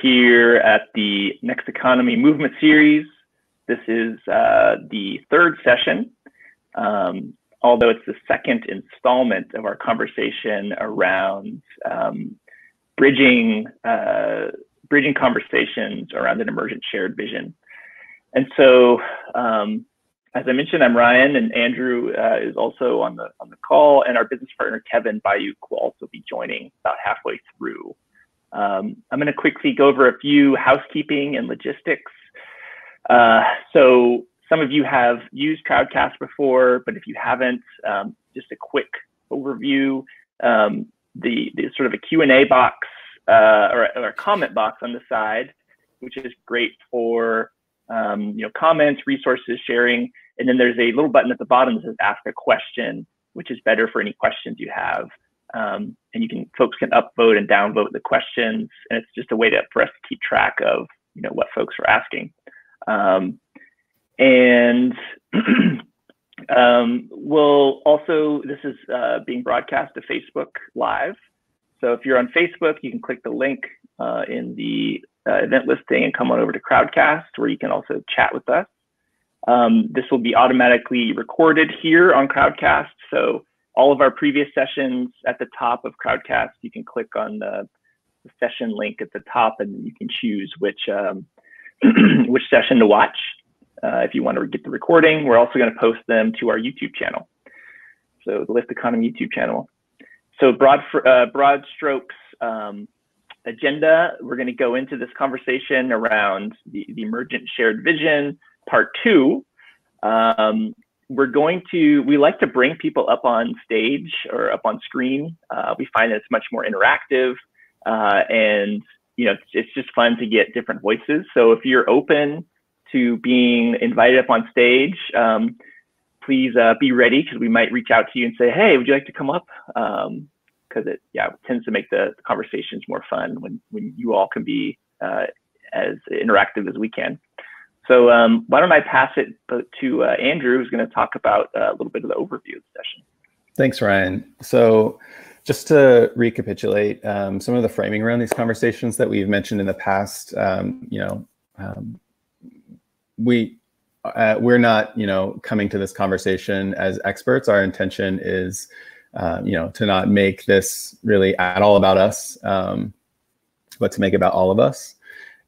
here at the Next Economy Movement Series. This is uh, the third session, um, although it's the second installment of our conversation around um, bridging, uh, bridging conversations around an emergent shared vision. And so, um, as I mentioned, I'm Ryan, and Andrew uh, is also on the on the call, and our business partner Kevin Bayuk will also be joining about halfway through. Um, I'm going to quickly go over a few housekeeping and logistics. Uh, so some of you have used Crowdcast before, but if you haven't, um, just a quick overview. Um, the, the sort of a Q&A box uh, or, or, a comment box on the side, which is great for um, you know comments, resources, sharing. And then there's a little button at the bottom that says ask a question, which is better for any questions you have. Um, and you can folks can upvote and downvote the questions, and it's just a way to for us to keep track of you know what folks are asking. Um, and um, we'll also this is uh, being broadcast to Facebook Live. So if you're on Facebook, you can click the link uh, in the uh, event listing and come on over to Crowdcast, where you can also chat with us. Um, this will be automatically recorded here on Crowdcast, so all of our previous sessions at the top of Crowdcast. You can click on the, the session link at the top and you can choose which, um, which session to watch. Uh, if you want to get the recording, we're also going to post them to our YouTube channel. So the Lift Economy YouTube channel. So broad, uh, broad strokes um, agenda, we're going to go into this conversation around the, the emergent shared vision, part two. Um, we're going to we like to bring people up on stage or up on screen. Uh, we find that it's much more interactive uh, and you know it's, it's, just fun to get different voices. So if you're open to being invited up on stage um, please uh, be ready because we might reach out to you and say hey would you like to come up? Because um, it yeah it tends to make the, conversations more fun when when you all can be uh, as interactive as we can so um, why don't I pass it to uh, Andrew, who's going to talk about uh, a little bit of the overview of the session. Thanks, Ryan. So just to recapitulate um, some of the framing around these conversations that we've mentioned in the past, um, you know, um, we uh, we're not, you know, coming to this conversation as experts. Our intention is, uh, you know, to not make this really at all about us, um, but to make it about all of us.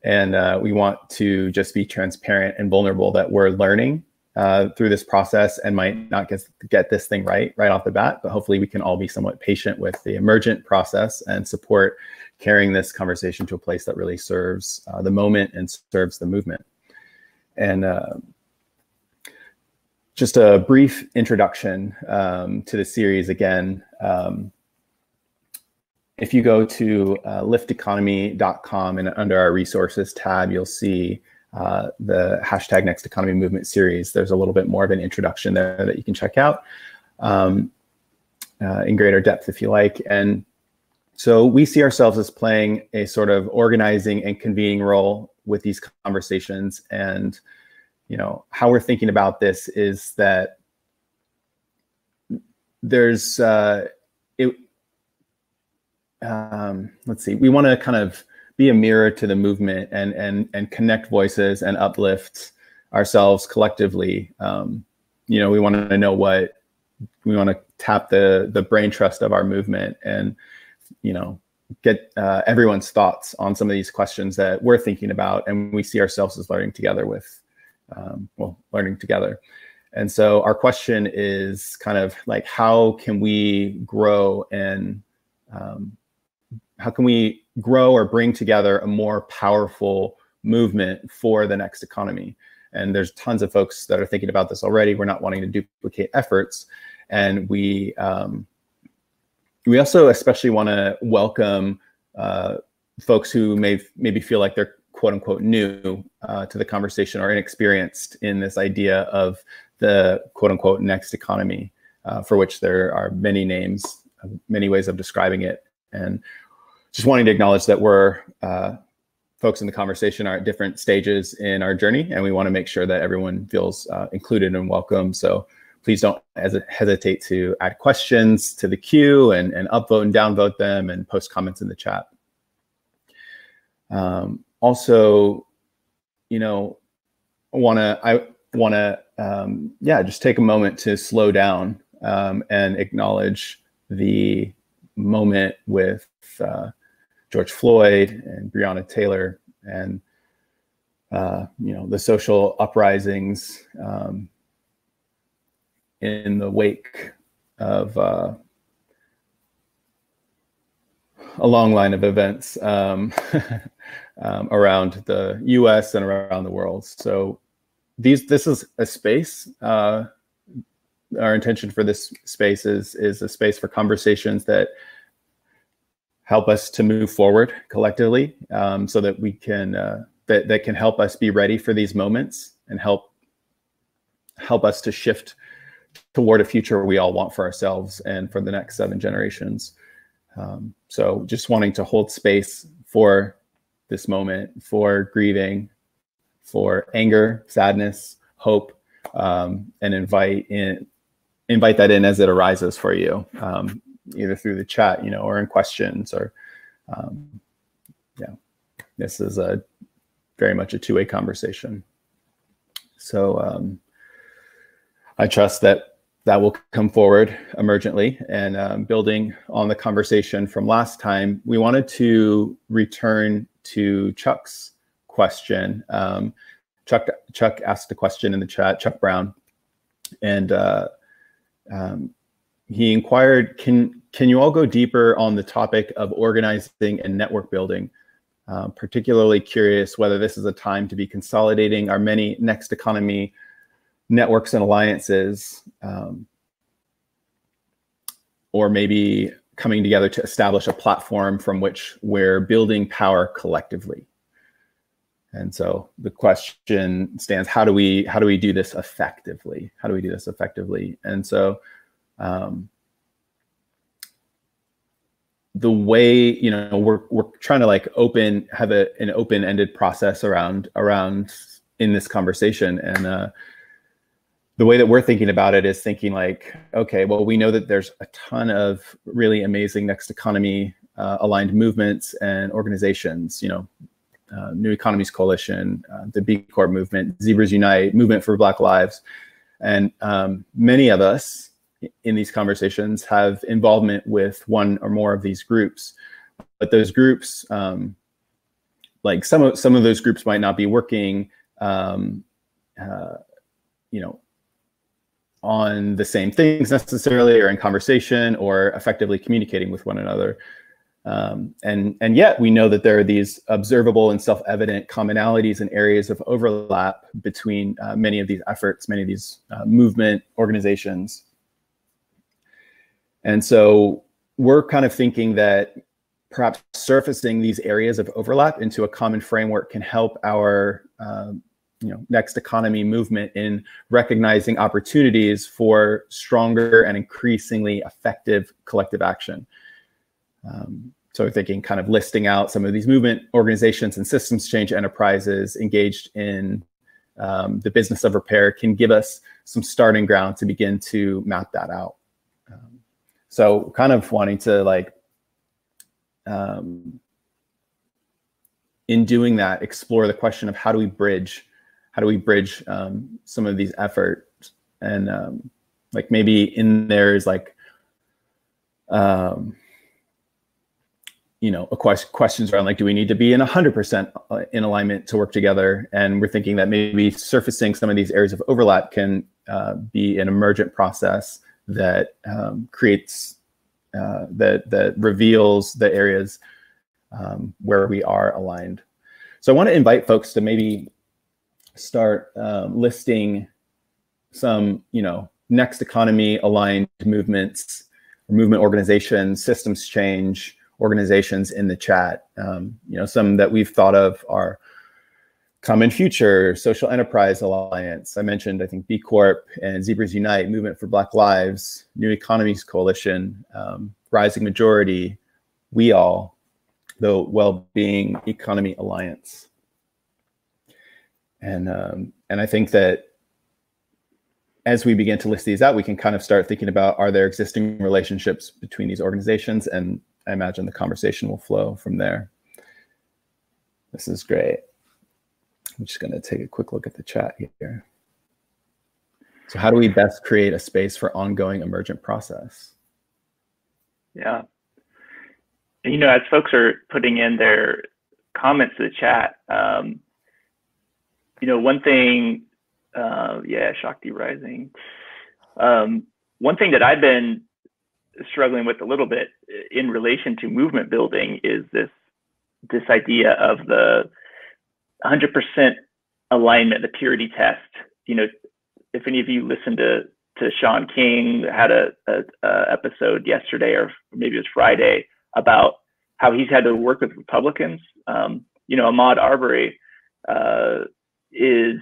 And uh, we want to just be transparent and vulnerable that we're learning uh, through this process and might not get, get this thing right right off the bat. But hopefully, we can all be somewhat patient with the emergent process and support carrying this conversation to a place that really serves uh, the moment and serves the movement. And uh, just a brief introduction um, to the series again. Um, if you go to uh, lifteconomy.com and under our resources tab, you'll see uh, the hashtag Next Economy Movement series. There's a little bit more of an introduction there that you can check out um, uh, in greater depth if you like. And so we see ourselves as playing a sort of organizing and convening role with these conversations. And you know how we're thinking about this is that there's uh, it um, let's see, we want to kind of be a mirror to the movement and and and connect voices and uplift ourselves collectively. Um, you know, we want to know what we want to tap the the brain trust of our movement and you know get uh, everyone's thoughts on some of these questions that we're thinking about and we see ourselves as learning together with um, well learning together and so our question is kind of like how can we grow and um, how can we grow or bring together a more powerful movement for the next economy? And there's tons of folks that are thinking about this already. We're not wanting to duplicate efforts, and we um, we also especially want to welcome uh, folks who may maybe feel like they're quote unquote new uh, to the conversation or inexperienced in this idea of the quote unquote next economy, uh, for which there are many names, many ways of describing it. And just wanting to acknowledge that we're uh, folks in the conversation are at different stages in our journey, and we want to make sure that everyone feels uh, included and welcome. So please don't hes- hesitate to add questions to the queue and, and upvote and downvote them and post comments in the chat. Um, also, you know, want to I want to um, yeah just take a moment to slow down um, and acknowledge the moment with uh, George Floyd and Breonna Taylor and uh, you know the social uprisings um, in the wake of uh, a long line of events um, um, around the U.S. and around the world. So these this is a space. Uh, our intention for this space is is a space for conversations that help us to move forward collectively, um, so that we can uh, that that can help us be ready for these moments and help help us to shift toward a future we all want for ourselves and for the next seven generations. Um, so just wanting to hold space for this moment, for grieving, for anger, sadness, hope, um, and invite in invite that in as it arises for you, um, either through the chat, you know, or in questions, or um, yeah, this is a very much a two-way conversation. So um, I trust that that will come forward emergently and um, building on the conversation from last time, we wanted to return to Chuck's question. Um, Chuck Chuck asked a question in the chat, Chuck Brown, and uh, um, he inquired, "Can can you all go deeper on the topic of organizing and network building? Uh, particularly curious whether this is a time to be consolidating our many next economy networks and alliances, um, or maybe coming together to establish a platform from which we're building power collectively. And so the question stands: How do we how do we do this effectively? How do we do this effectively? And so um, the way you know we're we're trying to like open have a, an open ended process around around in this conversation and uh, the way that we're thinking about it is thinking like, okay, well, we know that there's a ton of really amazing next economy uh, aligned movements and organizations, you know, uh, New Economies Coalition, uh, the B Corp movement, Zebras Unite, Movement for Black Lives. And um, many of us in these conversations have involvement with one or more of these groups. But those groups, um, like some of, some of those groups might not be working, um, uh, you know, on the same things necessarily or in conversation or effectively communicating with one another. Um, and, and yet we know that there are these observable and self-evident commonalities and areas of overlap between uh, many of these efforts, many of these uh, movement organizations. And so we're kind of thinking that perhaps surfacing these areas of overlap into a common framework can help our um, you know next economy movement in recognizing opportunities for stronger and increasingly effective collective action. Um, so thinking kind of listing out some of these movement organizations and systems change enterprises engaged in um, the business of repair can give us some starting ground to begin to map that out. So kind of wanting to like, um, in doing that, explore the question of how do we bridge how do we bridge um, some of these efforts? And um, like maybe in there is like um, you know a quest- questions around like do we need to be in 100% uh, in alignment to work together? And we're thinking that maybe surfacing some of these areas of overlap can uh, be an emergent process that um, creates uh, that that reveals the areas um, where we are aligned so i want to invite folks to maybe start um, listing some, you know, next economy aligned movements, movement organizations, systems change organizations in the chat. Um, you know, some that we've thought of are Common Future, Social Enterprise Alliance. I mentioned, I think, B Corp and Zebras Unite, Movement for Black Lives, New Economies Coalition, um, Rising Majority, We All, the Wellbeing Economy Alliance and um, and I think that as we begin to list these out, we can kind of start thinking about are there existing relationships between these organizations, and I imagine the conversation will flow from there. This is great. I'm just going to take a quick look at the chat here. So how do we best create a space for ongoing emergent process? Yeah. You know, as folks are putting in their comments to the chat, um, you know, one thing, uh, yeah, Shakti Rising. Um, one thing that I've been struggling with a little bit in relation to movement building is this this idea of the 100% alignment, the purity test. You know, if any of you listened to to Shaun King, had a, a, a episode yesterday or maybe it was Friday about how he's had to work with Republicans. Um, you know, Ahmaud Arbery uh, is,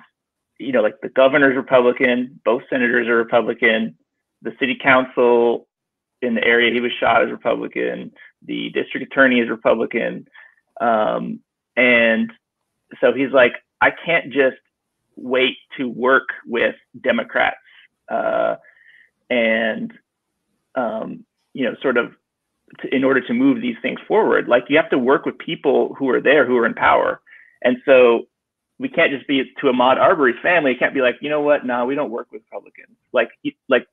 you know, like the governor's Republican, both senators are Republican, the city council in the area he was shot is Republican, the district attorney is Republican, um, and so he's like, I can't just wait to work with Democrats uh, and um, you know sort of to, in order to move these things forward. Like you have to work with people who are there who are in power, and so we can't just be to Ahmaud Arbery's family. It can't be like you know what? No, we don't work with Republicans. Like like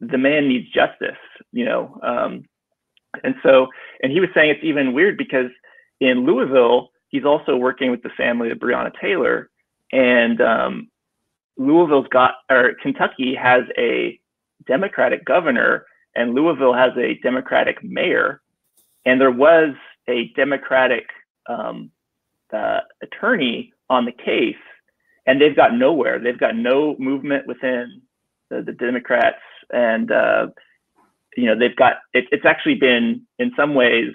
the man needs justice, you know. Um, and so, and he was saying it's even weird because in Louisville, he's also working with the family of Breonna Taylor, and um, Louisville's got or Kentucky has a Democratic governor, and Louisville has a Democratic mayor, and there was a Democratic um, uh, attorney on the case, and they've got nowhere. They've got no movement within the, the Democrats, and uh, you know they've got it, it's actually been in some ways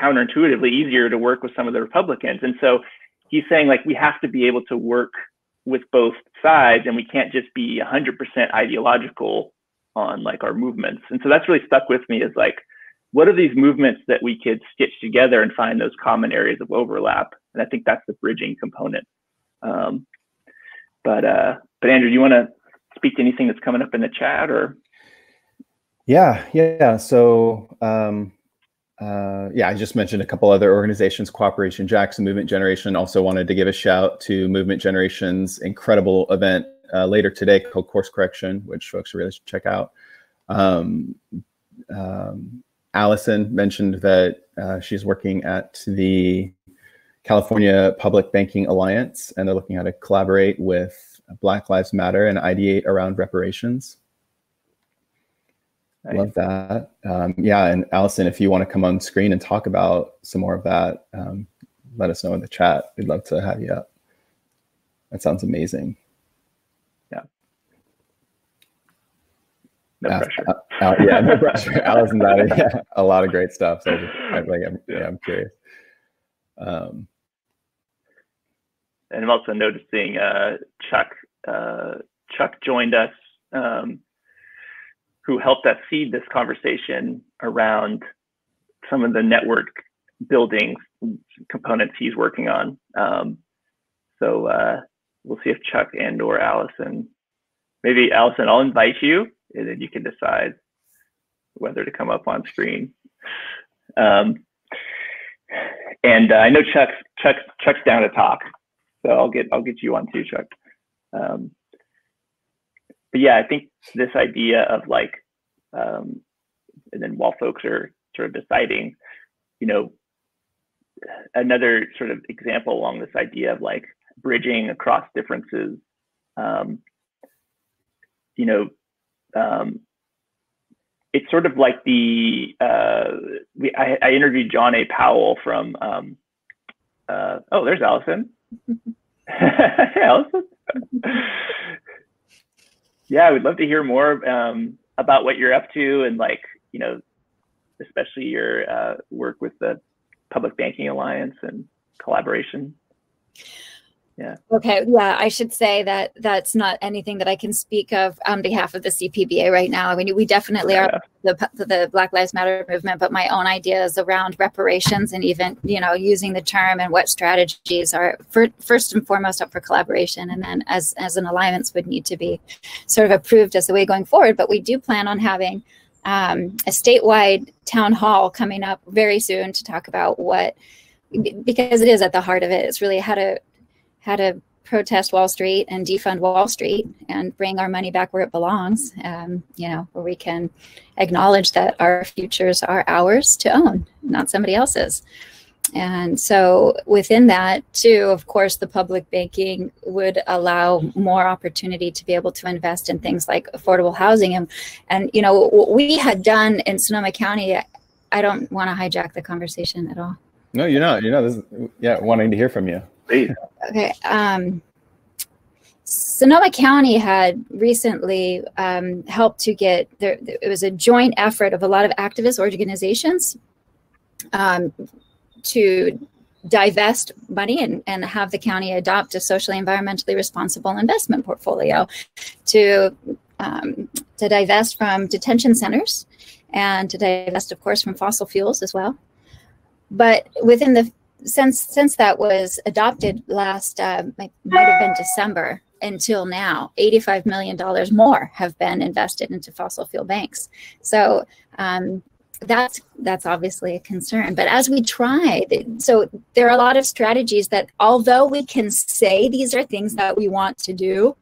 counterintuitively easier to work with some of the Republicans. And so he's saying like we have to be able to work with both sides and we can't just be 100% ideological on like our movements. And so that's really stuck with me is like what are these movements that we could stitch together and find those common areas of overlap? And I think that's the bridging component. Um, but uh, but Andrew, do you want to speak to anything that's coming up in the chat or? Yeah, yeah. So um, uh, yeah, I just mentioned a couple other organizations, Cooperation Jackson, Movement Generation. Also wanted to give a shout to Movement Generation's incredible event uh, later today called Course Correction, which folks really should check out. Um, um, Allison mentioned that uh, she's working at the California Public Banking Alliance, and they're looking how to collaborate with Black Lives Matter and ideate around reparations. Love that. Um, yeah, and Allison, if you want to come on screen and talk about some more of that, um, let us know in the chat. We'd love to have you up. That sounds amazing. Yeah. No uh, pressure. Uh, yeah, no pressure. Allison's out of yeah, a lot of great stuff. So I, like, I'm, yeah. yeah, I'm curious. Um, and I'm also noticing uh, Chuck. Uh, Chuck joined us. Um, who helped us seed this conversation around some of the network building components he's working on. Um, so uh, we'll see if Chuck and or Allison, maybe Allison, I'll invite you and then you can decide whether to come up on screen. Um, and uh, I know Chuck, Chuck, Chuck's down to talk, so I'll get I'll get you on too, Chuck. Um, but yeah, I think this idea of like, um, and then while folks are sort of deciding, you know, another sort of example along this idea of like bridging across differences, um, you know, um, it's sort of like the uh, we, I, I, interviewed John A. Powell from um, uh, oh there's Allison. hey, Allison yeah, we'd love to hear more um, about what you're up to and like, you know, especially your uh, work with the Public Banking Alliance and collaboration. Yeah. Okay. Yeah, I should say that that's not anything that I can speak of on behalf of the CPBA right now. I mean, we definitely yeah. are the, the Black Lives Matter movement, but my own ideas around reparations and even, you know, using the term and what strategies are for, first and foremost up for collaboration. And then as, as an alliance would need to be sort of approved as the way going forward. But we do plan on having um, a statewide town hall coming up very soon to talk about what because it is at the heart of it. It's really how to how to protest Wall Street and defund Wall Street and bring our money back where it belongs. Um, you know, where we can acknowledge that our futures are ours to own, not somebody else's. And so within that, too, of course, the public banking would allow more opportunity to be able to invest in things like affordable housing. And, and you know, what we had done in Sonoma County, I don't want to hijack the conversation at all. No, you're not. You're not. This is, yeah, wanting to hear from you. Okay. Um, Sonoma County had recently um, helped to get there. It was a joint effort of a lot of activist organizations um, to divest money and, and have the county adopt a socially environmentally responsible investment portfolio to um, to divest from detention centers and to divest of course from fossil fuels as well but within the since since that was adopted last uh, might, have been december until now 85 million dollars more have been invested into fossil fuel banks. So um, that's that's obviously a concern. But as we try so there are a lot of strategies that although we can say these are things that we want to do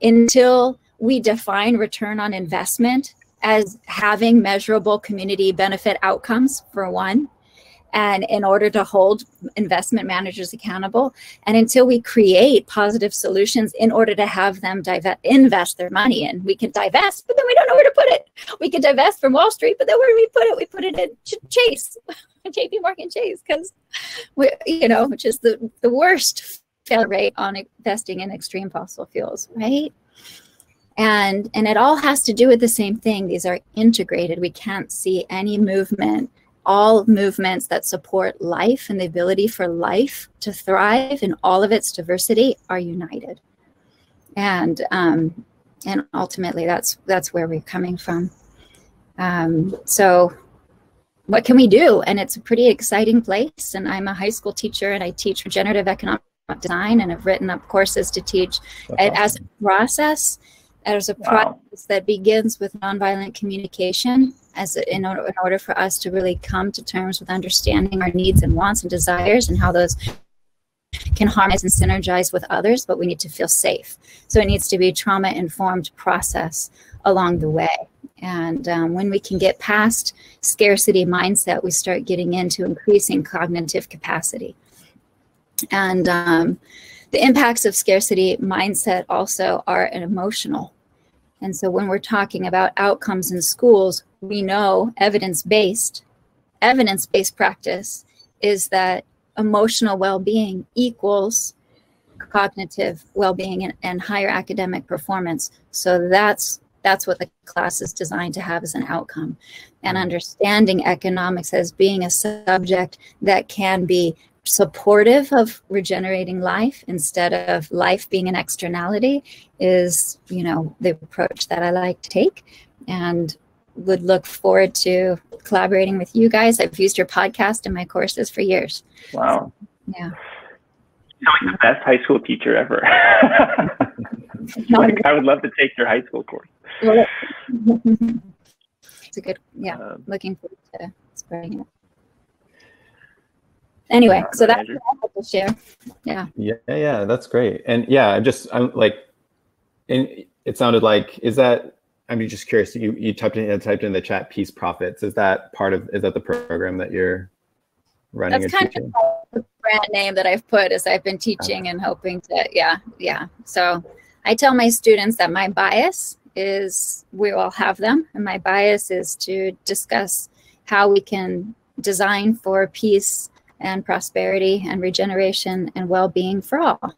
until we define return on investment as having measurable community benefit outcomes for one and in order to hold investment managers accountable. And until we create positive solutions in order to have them divest, invest their money in we can divest but then we don't know where to put it. We can divest from wall street but then where do we put it? We put it in chase jp morgan chase because we you know which is the, the worst fail rate on investing in extreme fossil fuels right? And and it all has to do with the same thing. These are integrated. We can't see any movement all movements that support life and the ability for life to thrive in all of its diversity are united. And um, and ultimately that's that's where we're coming from. Um, so what can we do? And it's a pretty exciting place. And i'm a high school teacher and i teach regenerative economic design and I've written up courses to teach it as a process as a process that begins with nonviolent communication as in, order, in order for us to really come to terms with understanding our needs and wants and desires and how those can harmonize and synergize with others, but we need to feel safe. So it needs to be a trauma informed process along the way. And um, when we can get past scarcity mindset, we start getting into increasing cognitive capacity. And um, the impacts of scarcity mindset also are an emotional. And so when we're talking about outcomes in schools, we know evidence-based, evidence-based practice is that emotional well-being equals cognitive well-being and, and higher academic performance. So that's that's what the class is designed to have as an outcome. And understanding economics as being a subject that can be supportive of regenerating life instead of life being an externality is you know the approach that i like to take and would look forward to collaborating with you guys. I've used your podcast in my courses for years. Wow. Yeah. You're the best high school teacher ever. Like, i would love to take your high school course. It's a good yeah um, looking forward to spreading it. Anyway, so that's what I have to share. Yeah. Yeah, yeah, that's great. And yeah, I'm just I'm like, and it sounded like is that I'm just curious. You you typed in typed in the chat peace profits. Is that part of is that the program that you're running? That's kind teaching? of the brand name that I've put as I've been teaching uh-huh. and hoping to yeah yeah. So I tell my students that my bias is we all have them, and my bias is to discuss how we can design for peace and prosperity and regeneration and well-being for all.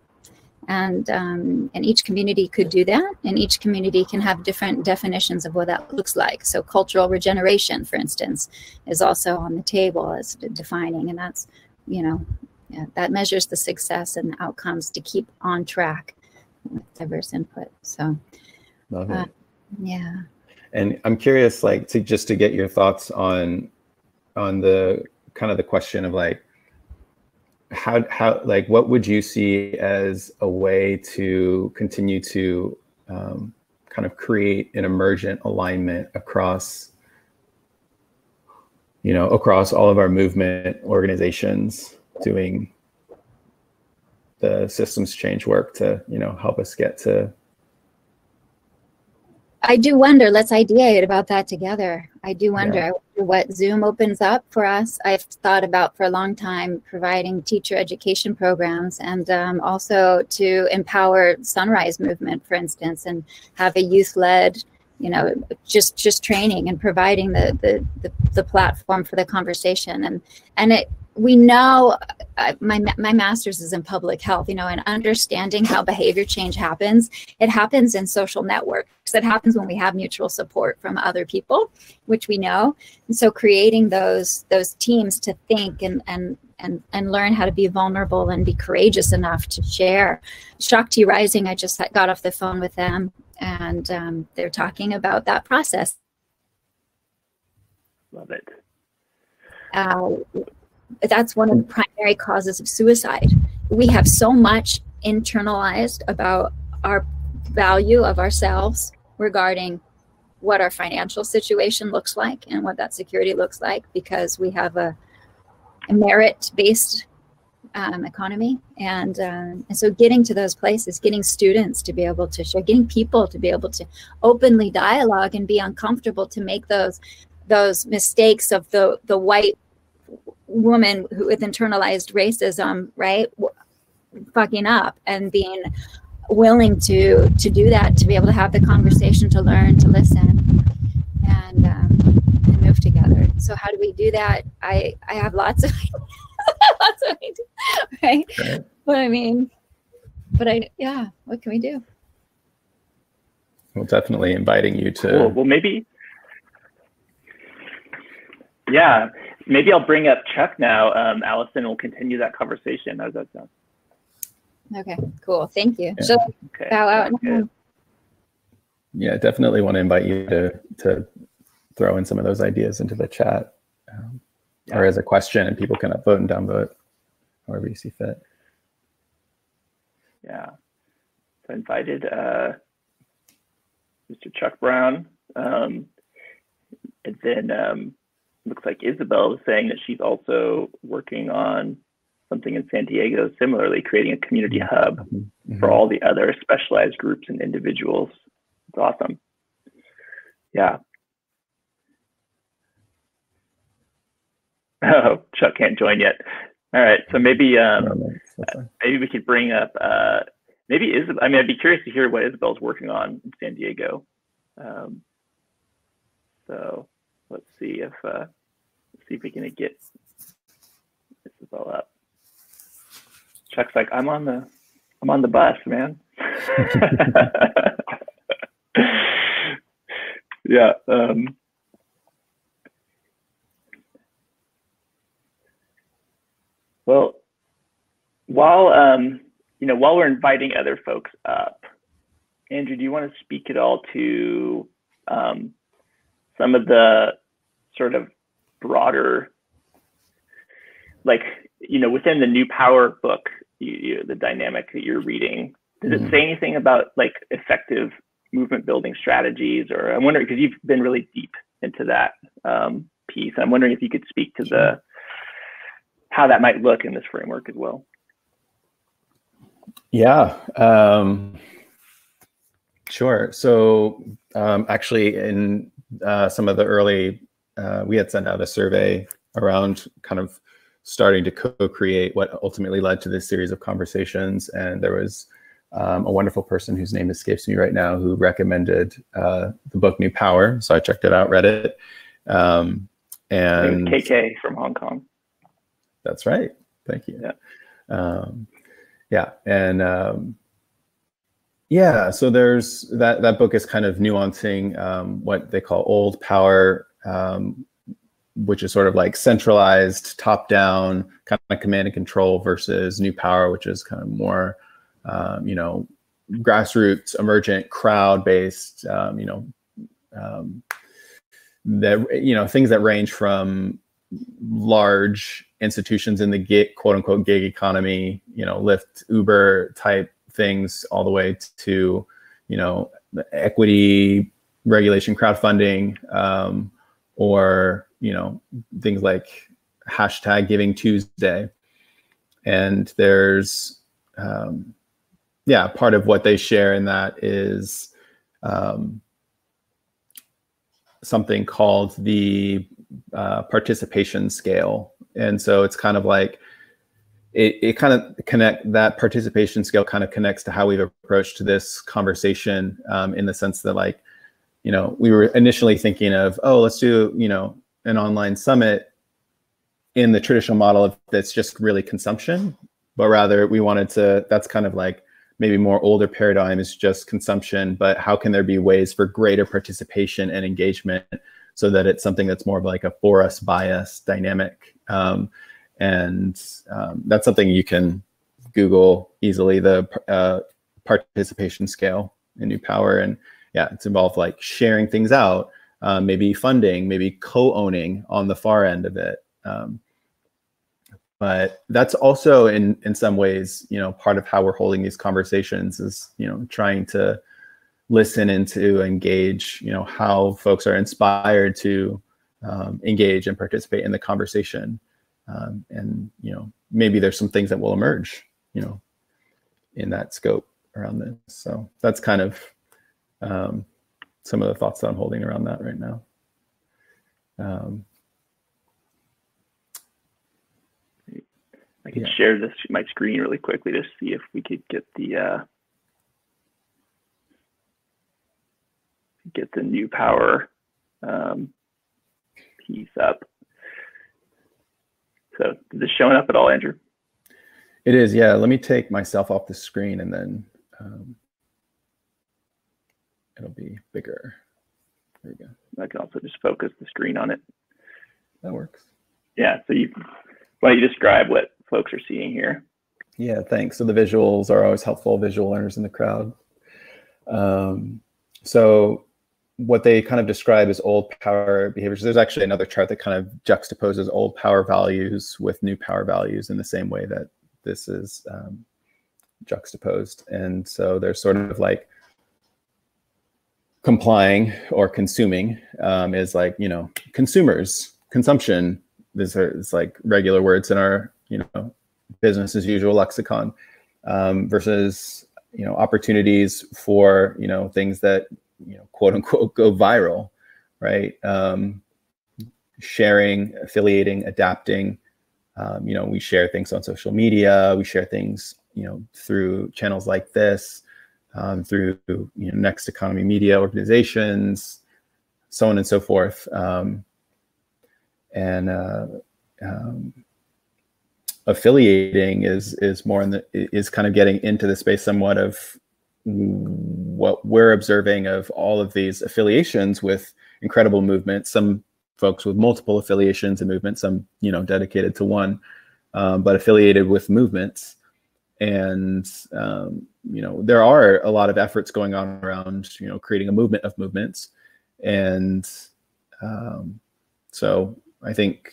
And, um, and each community could do that, and each community can have different definitions of what that looks like. So, cultural regeneration, for instance, is also on the table as defining, and that's, you know, yeah, that measures the success and the outcomes to keep on track with diverse input. So, uh, yeah. And I'm curious, like, to just to get your thoughts on on the kind of the question of like how how like what would you see as a way to continue to um, kind of create an emergent alignment across you know across all of our movement organizations doing the systems change work to you know help us get to I do wonder, let's ideate about that together. I do wonder yeah. What Zoom opens up for us. I've thought about for a long time providing teacher education programs and um, also to empower Sunrise Movement, for instance, and have a youth led you know just just training and providing the, the the the, platform for the conversation and and it we know uh, my my master's is in public health you know and understanding how behavior change happens it happens in social networks. It happens when we have mutual support from other people which we know. And so creating those those teams to think and and and and learn how to be vulnerable and be courageous enough to share. Shakti rising i just got off the phone with them and um, they're talking about that process. Love it. Uh, that's one of the primary causes of suicide. We have so much internalized about our value of ourselves regarding what our financial situation looks like and what that security looks like because we have a, a merit based um, economy and, um, and so getting to those places getting students to be able to share getting people to be able to openly dialogue and be uncomfortable to make those those mistakes of the the white woman who, with internalized racism, right, fucking up and being willing to to do that, to be able to have the conversation, to learn, to listen, and um, and move together. So how do we do that? I I have lots of lots of ideas, right? right? But I mean, but I yeah, what can we do? Well, definitely inviting you to. Cool. Well, maybe. Yeah, maybe I'll bring up Chuck now. Um, Allison will continue that conversation. How does that sound? Okay, cool. Thank you. Yeah. okay. bow out? Yeah, definitely want to invite you to to throw in some of those ideas into the chat um, yeah. or as a question, and people can upvote and downvote, however you see fit. Yeah. So I invited uh, Mr. Chuck Brown, um, and then um, looks like Isabel was saying that she's also working on something in San Diego, similarly creating a community mm-hmm. hub mm-hmm. for all the other specialized groups and individuals. It's awesome. Yeah. Oh, Chuck can't join yet. All right, so maybe um, maybe we could bring up uh, maybe Isabel. I mean, I'd be curious to hear what Isabel's working on in San Diego. Um, so let's see if uh, let's see if we can get Isabel up. Chuck's like, I'm on the I'm on the bus, man. yeah. Um, well, while um, you know, while we're inviting other folks up, Andrew, do you want to speak at all to um, some of the sort of broader, like, you know, within the New Power book, you, you, the dynamic that you're reading, does mm-hmm. it say anything about like effective movement building strategies? Or I'm wondering, because you've been really deep into that um, piece, I'm wondering if you could speak to the, how that might look in this framework as well. Yeah. Um, sure. So um, actually, in uh, some of the early, uh, we had sent out a survey around kind of starting to co-create what ultimately led to this series of conversations. And there was um, a wonderful person whose name escapes me right now who recommended uh, the book New Power. So I checked it out, read it. Um, and KK from Hong Kong. That's right. Thank you. Yeah. Um, yeah. And um, yeah, so there's that that book is kind of nuancing um, what they call old power, um, which is sort of like centralized, top down kind of command and control versus new power, which is kind of more, um, you know, grassroots, emergent, crowd based, um, you know, um, that you know things that range from large institutions in the gig, quote unquote gig economy, you know, Lyft, Uber type things all the way to, you know, equity regulation, crowdfunding, um, or you know things like hashtag Giving Tuesday. and there's um, yeah part of what they share in that is um, something called the uh, participation scale and so it's kind of like it, it kind of connect that participation scale kind of connects to how we've approached this conversation um, in the sense that like you know we were initially thinking of oh let's do you know an online summit in the traditional model of that's just really consumption but rather we wanted to that's kind of like maybe more older paradigm is just consumption but how can there be ways for greater participation and engagement so that it's something that's more of like a for us by us dynamic? Um, and um, that's something you can google easily the uh, participation scale in new power. And yeah it's involved like sharing things out uh, maybe funding maybe co-owning on the far end of it um, but that's also in in some ways you know part of how we're holding these conversations is you know trying to listen and to engage you know how folks are inspired to um, engage and participate in the conversation um, and you know maybe there's some things that will emerge you know in that scope around this. So that's kind of um, some of the thoughts that i'm holding around that right now um, I can yeah. share this my screen really quickly to see if we could get the uh, get the new power um, piece up. So is this showing up at all, Andrew? It is, yeah. Let me take myself off the screen and then um, it'll be bigger. There we go. I can also just focus the screen on it. That works. Yeah. So you why don't you describe what folks are seeing here? Yeah, thanks. So the visuals are always helpful, visual learners in the crowd. Um, so what they kind of describe as old power behaviors. There's actually another chart that kind of juxtaposes old power values with new power values in the same way that this is um, juxtaposed. And so they're sort of like complying or consuming um, is like, you know, consumers, consumption. These are it's like regular words in our you know business as usual lexicon um, versus you know opportunities for you know things that you know quote unquote go viral right um, sharing affiliating adapting um, you know we share things on social media we share things you know through channels like this um, through you know next economy media organizations so on and so forth. Um, and uh, um, affiliating is is more in the is kind of getting into the space somewhat of what we're observing of all of these affiliations with incredible movements some folks with multiple affiliations and movements some you know dedicated to one um, but affiliated with movements. And um, you know there are a lot of efforts going on around you know creating a movement of movements. And um, so i think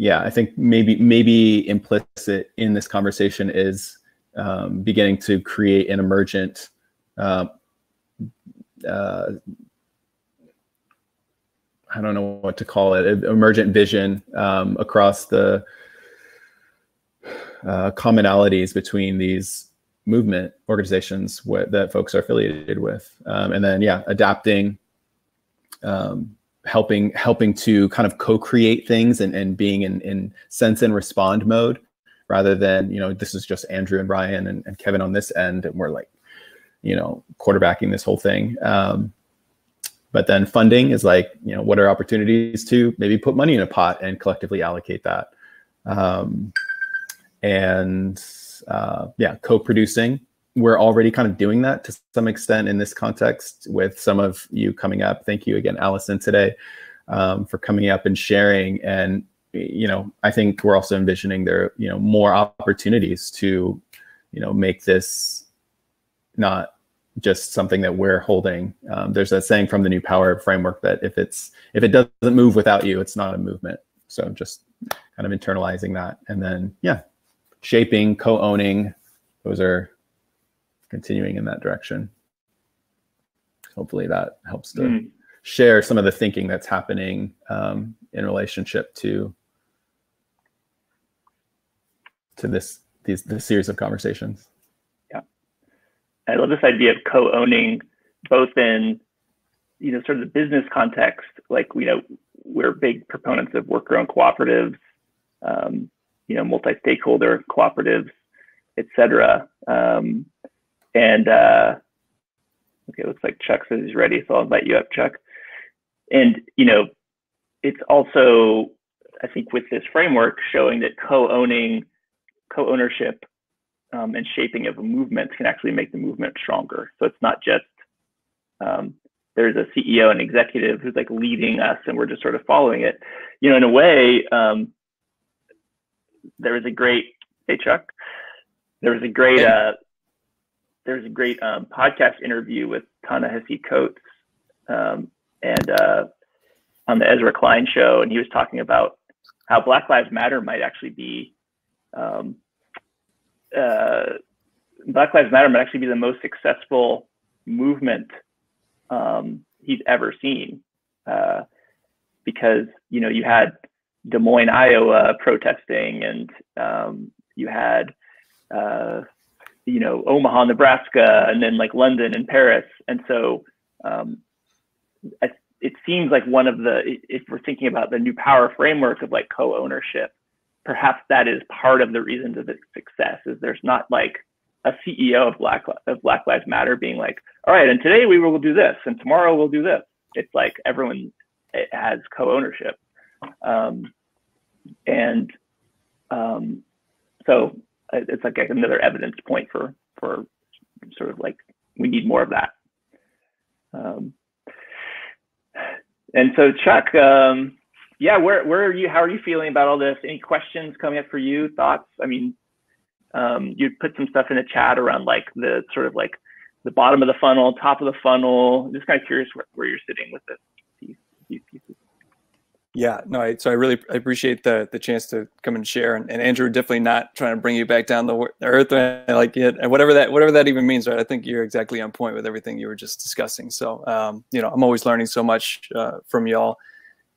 yeah, I think maybe maybe implicit in this conversation is um, beginning to create an emergent uh, uh, I don't know what to call it, emergent vision um, across the uh, commonalities between these movement organizations that folks are affiliated with. Um, and then, yeah, adapting um, helping helping to kind of co-create things and, and being in, in sense and respond mode rather than you know this is just andrew and Ryan and, and kevin on this end and we're like you know quarterbacking this whole thing um, but then funding is like you know what are opportunities to maybe put money in a pot and collectively allocate that um, and uh, yeah co-producing we're already kind of doing that to some extent in this context with some of you coming up. Thank you again, Allison, today um, for coming up and sharing. And you know, I think we're also envisioning there, you know, more opportunities to, you know, make this not just something that we're holding. Um, there's that saying from the New Power framework that if it's if it doesn't move without you, it's not a movement. So just kind of internalizing that, and then yeah, shaping, co-owning. Those are continuing in that direction. Hopefully that helps to mm. share some of the thinking that's happening um, in relationship to to this these this series of conversations. Yeah, I love this idea of co-owning, both in you know sort of the business context, like you know we're big proponents of worker-owned cooperatives, um, you know multi-stakeholder cooperatives, et cetera. Um, and uh, okay, looks like Chuck says he's ready, so I'll invite you up, Chuck. And you know, it's also I think with this framework showing that co-owning, co-ownership, um, and shaping of a movement can actually make the movement stronger. So it's not just um, there's a CEO and executive who's like leading us and we're just sort of following it. You know, in a way, um, there was a great hey Chuck, there was a great uh, there was a great um, podcast interview with Ta-Nehisi Coates um, and uh, on the Ezra Klein show, and he was talking about how Black Lives Matter might actually be um, uh, Black Lives Matter might actually be the most successful movement um, he's ever seen, uh, because you know you had Des Moines, Iowa, protesting, and um, you had uh, you know Omaha, Nebraska, and then like London and Paris, and so um, it seems like one of the if we're thinking about the new power framework of like co-ownership perhaps that is part of the reason to the success is there's not like a ceo of black of black lives matter being like all right and today we will do this and tomorrow we'll do this. It's like everyone has co-ownership. Um, and um, so it's like another evidence point for for sort of like we need more of that um, and so Chuck, um, yeah, where where are you? How are you feeling about all this? Any questions coming up for you? Thoughts? I mean, um, you put some stuff in the chat around like the sort of like the bottom of the funnel, top of the funnel. I'm just kind of curious where, where you're sitting with this, these, these pieces. Yeah, no, I, so I really I appreciate the the chance to come and share. And, and Andrew, definitely not trying to bring you back down the earth, like it, and whatever that whatever that even means, right? I think you're exactly on point with everything you were just discussing. So, um, you know, I'm always learning so much uh, from y'all.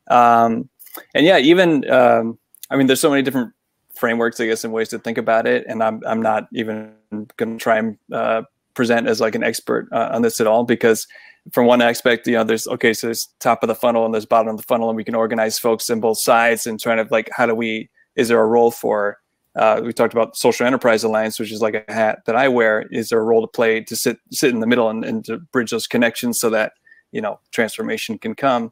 Um, and yeah, even um, I mean, there's so many different frameworks, I guess, and ways to think about it. And I'm I'm not even going to try and uh, present as like an expert uh, on this at all because from one aspect, you know, there's okay, so there's top of the funnel and there's bottom of the funnel, and we can organize folks in both sides and trying to like how do we is there a role for uh, we talked about social enterprise alliance, which is like a hat that I wear. Is there a role to play to sit sit in the middle and, and to bridge those connections so that you know transformation can come?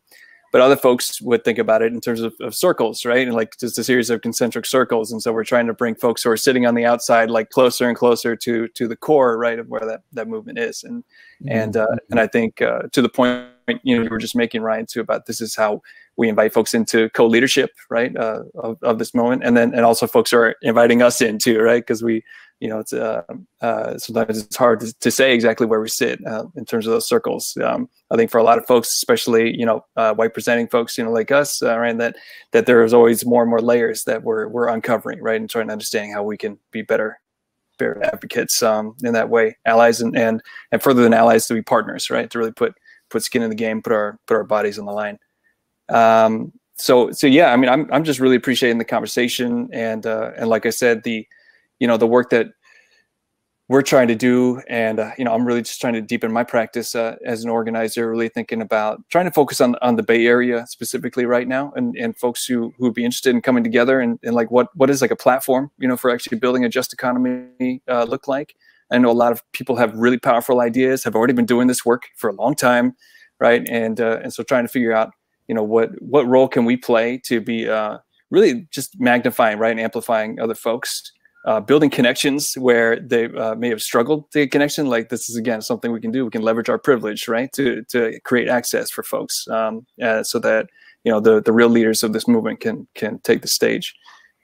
But other folks would think about it in terms of, of, circles, right? And like just a series of concentric circles. And so we're trying to bring folks who are sitting on the outside, like closer and closer to to the core, right, of where that that movement is. And mm-hmm. and uh, and I think uh, to the point you know you were just making Ryan too about this is how we invite folks into co-leadership, right, uh, of, of this moment, and then and also folks are inviting us in too, right, because we you know, it's uh, uh, sometimes it's hard to, to, say exactly where we sit uh, in terms of those circles. Um, I think for a lot of folks, especially you know, uh, white presenting folks, you know, like us, uh, right, that that there's always more and more layers that we're we're uncovering, right, and trying to understand how we can be better better advocates um, in that way, allies, and and and further than allies to be partners, right, to really put put skin in the game, put our put our bodies on the line. Um, so so yeah, I mean, I'm I'm just really appreciating the conversation, and uh, and like I said, the you know the work that we're trying to do and uh, you know i'm really just trying to deepen my practice uh, as an organizer really thinking about trying to focus on on the bay area specifically right now and and folks who who would be interested in coming together and, and like what what is like a platform you know for actually building a just economy uh, look like i know a lot of people have really powerful ideas have already been doing this work for a long time right and uh, and so trying to figure out you know what what role can we play to be uh, really just magnifying right and amplifying other folks uh, building connections where they uh, may have struggled to get connection. Like this is again something we can do. We can leverage our privilege, right, to to create access for folks, um, uh, so that you know the the real leaders of this movement can can take the stage.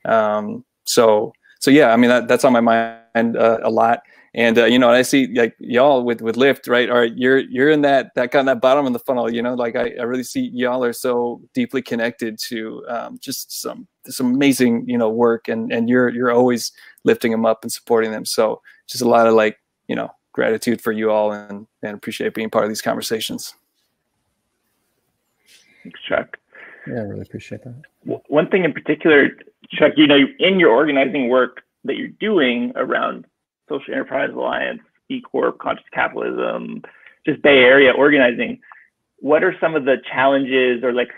Um, so so yeah, I mean that, that's on my mind uh, a lot. And uh, you know, I see like y'all with with Lift, right? All right, you're you're in that that kind of that bottom of the funnel. You know, like I, I really see y'all are so deeply connected to um, just some some amazing you know work, and and you're you're always lifting them up and supporting them. So just a lot of like you know gratitude for you all, and and appreciate being part of these conversations. Thanks, Chuck. Yeah, I really appreciate that. One thing in particular, Chuck, you know, in your organizing work, that you're doing around social enterprise alliance, E Corp, conscious capitalism, just Bay Area organizing, what are some of the challenges or like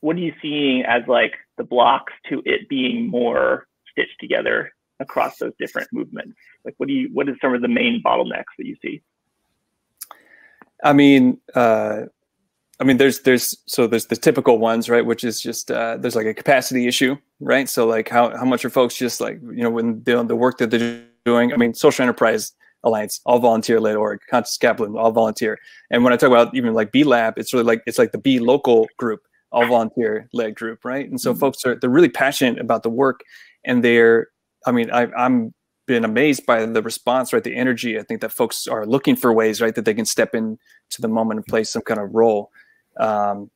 what are you seeing as like the blocks to it being more stitched together across those different movements? Like what do you what is some of the main bottlenecks that you see? I mean, uh, I mean, there's there's so there's the typical ones, right? Which is just uh, there's like a capacity issue, right? So like how how much are folks just like you know when doing the work that they're doing? I mean, social enterprise alliance, all volunteer led org, conscious capitalism, all volunteer. And when I talk about even like B Lab, it's really like it's like the B local group, all volunteer led group, right? And so mm-hmm. folks are they're really passionate about the work, and they're I mean I, I'm been amazed by the response, right? The energy. I think that folks are looking for ways, right, that they can step into the moment and play some kind of role. Um,